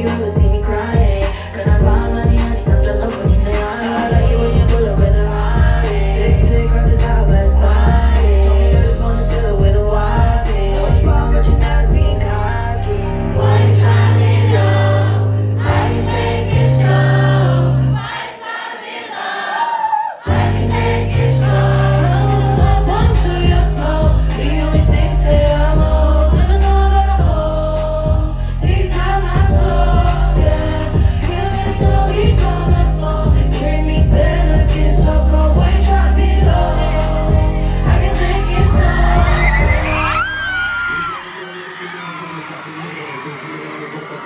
You.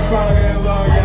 electronic analog.